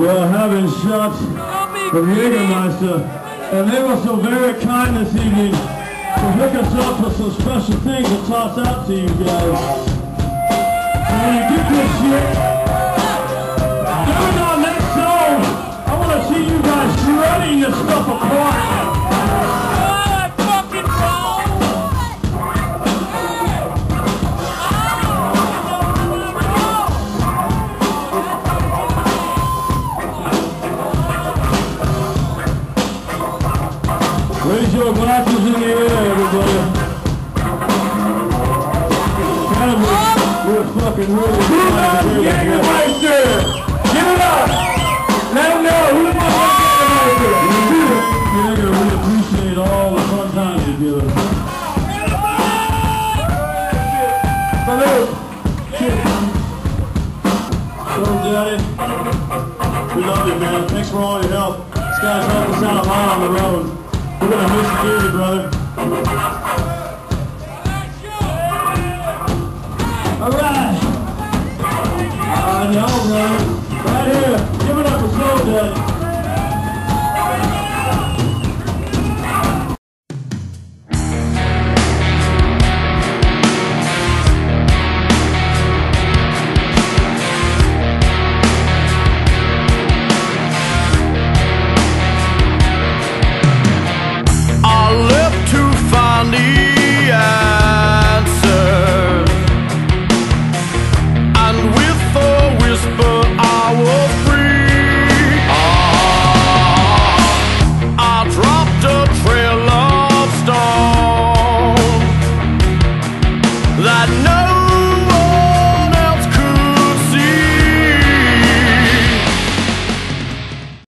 shots from Jägermeister, and they were so very kind this evening to hook us up with some special things to toss out to you guys. When you get this shit, during our next song, I want to see you guys shredding this stuff apart. Raise your glasses in the air, everybody. We're, fucking really it up! Give it up! Let them know Jägermeister! Jäger, we appreciate all the fun times us. Salute! Daddy, we love you, man. Thanks for all your help. This guy's helped us out lot on the road. We're gonna miss you dearly, brother. All right. I know, brother. Right here. Give it up for Soul Daddy.